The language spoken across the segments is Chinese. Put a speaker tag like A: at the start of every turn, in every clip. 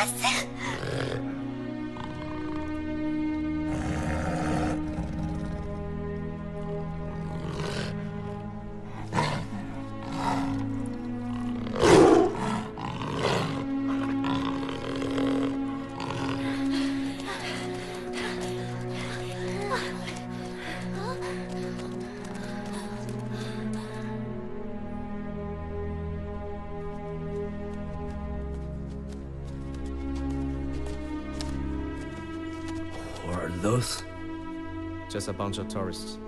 A: ません。Are those?
B: Just a bunch of tourists.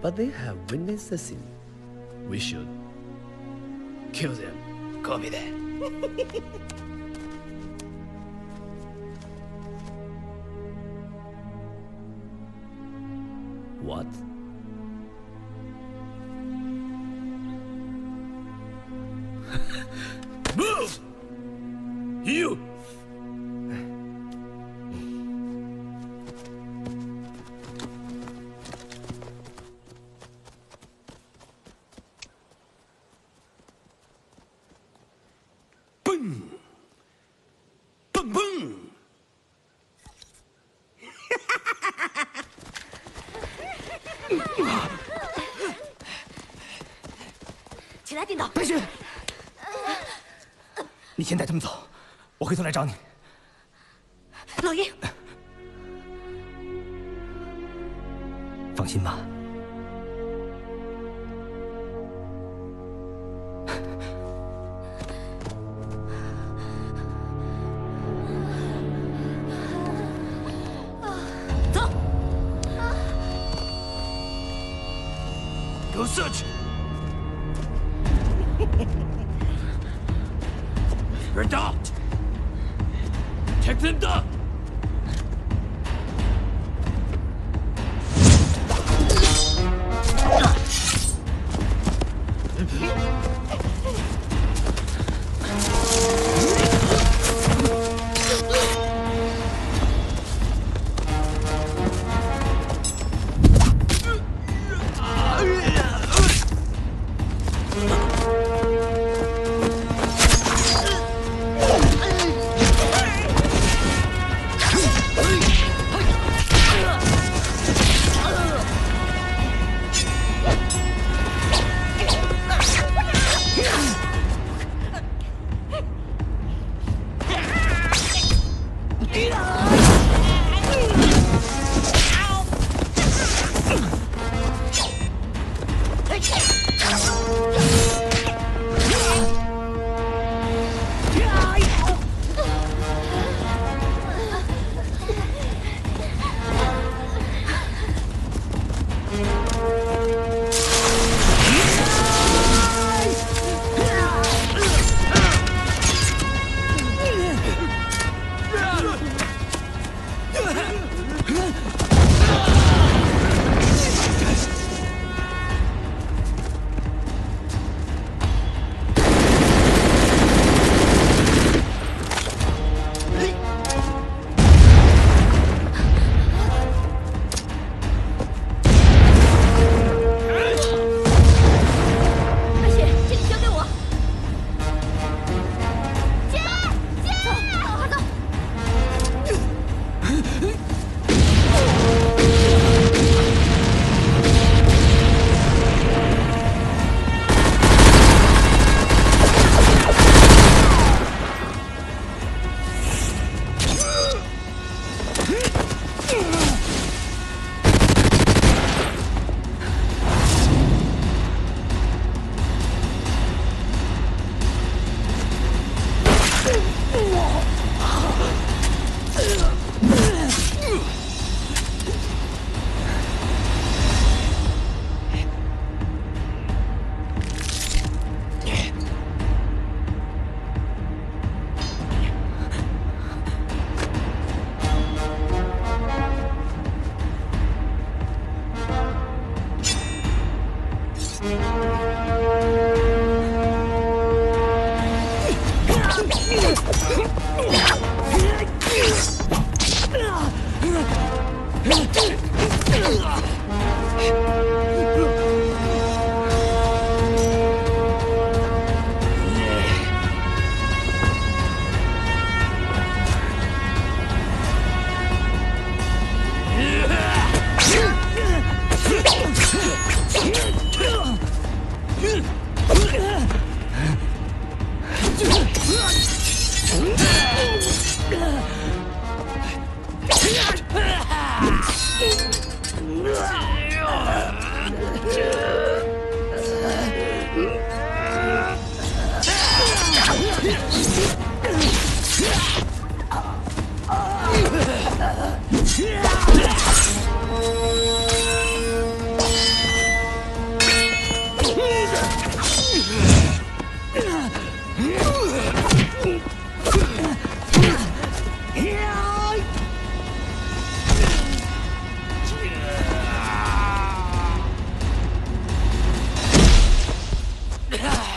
A: But they have witnessed the scene. We should kill them. Copy that. what?
C: 起来，定导！
D: 白雪，你先带他们走，我回头来找你。
C: 老爷，
D: 放心吧，
A: Red out! Take them down!
C: 对 Ugh!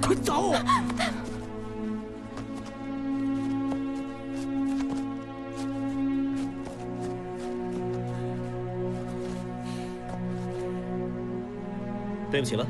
D: 快走！
E: 对不起了。